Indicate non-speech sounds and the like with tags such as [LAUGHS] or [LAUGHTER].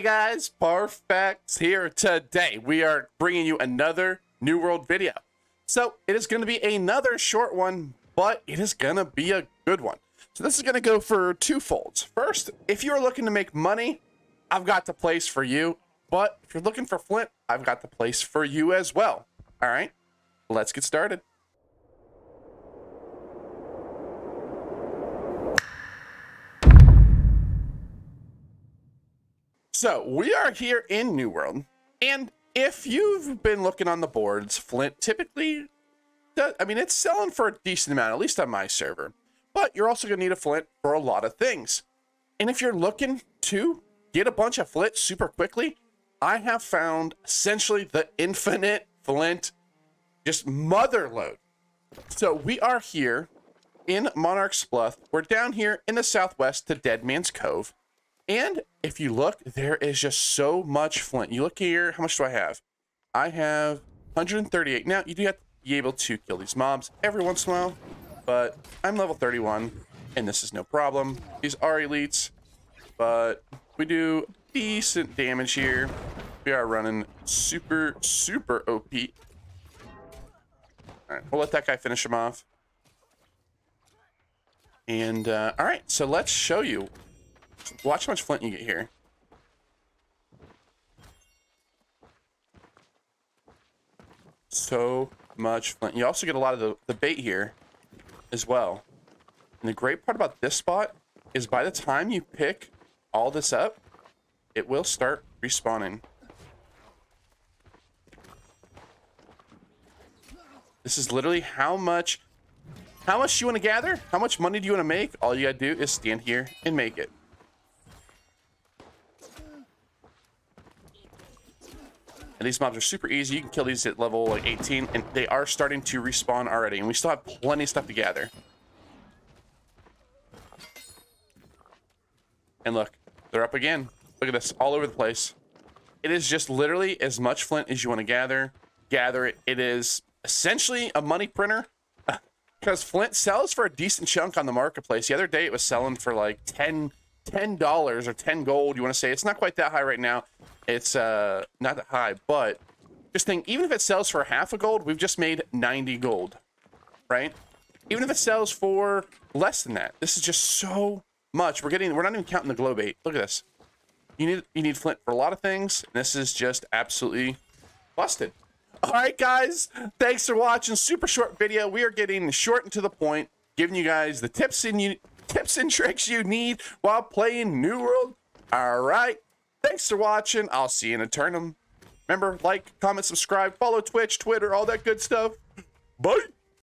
Hey guys, Parfax here. Today we are bringing you another New World video. So it is going to be another short one, but it is going to be a good one. So this is going to go for two folds. First, if you're looking to make money, I've got the place for you. But if you're looking for Flint, I've got the place for you as well. All right, let's get started. So we are here in New World, and if you've been looking on the boards, Flint typically, does, I mean, it's selling for a decent amount, at least on my server. But you're also gonna need a Flint for a lot of things. And if you're looking to get a bunch of Flint super quickly, I have found essentially the infinite Flint, just mother load. So we are here in Monarch's Bluffs. We're down here in the southwest to Dead Man's Cove. And if you look, there is just so much flint. You look here, how much do I have? I have 138. Now, you do have to be able to kill these mobs every once in a while, but I'm level 31, and this is no problem. These are elites, but we do decent damage here. We are running super, super OP. All right, we'll let that guy finish him off. And, uh, all right, so let's show you Watch how much flint you get here. So much flint. You also get a lot of the, the bait here as well. And the great part about this spot is by the time you pick all this up, it will start respawning. This is literally how much how much you want to gather? How much money do you want to make? All you gotta do is stand here and make it. And these mobs are super easy. You can kill these at level like 18, and they are starting to respawn already. And we still have plenty of stuff to gather. And look, they're up again. Look at this, all over the place. It is just literally as much flint as you want to gather. Gather it. It is essentially a money printer. [LAUGHS] Because flint sells for a decent chunk on the marketplace. The other day it was selling for like 10 $10 or 10 gold, you want to say. It's not quite that high right now. It's uh, not that high, but just think, even if it sells for half a gold, we've just made 90 gold, right? Even if it sells for less than that, this is just so much. We're getting, we're not even counting the glow bait. Look at this. You need, you need flint for a lot of things. this is just absolutely busted. All right, guys, thanks for watching. Super short video. We are getting short and to the point, giving you guys the tips and you tips and tricks you need while playing New World. All right. Thanks for watching. I'll see you in a tournament. Remember, like, comment, subscribe, follow Twitch, Twitter, all that good stuff. Bye.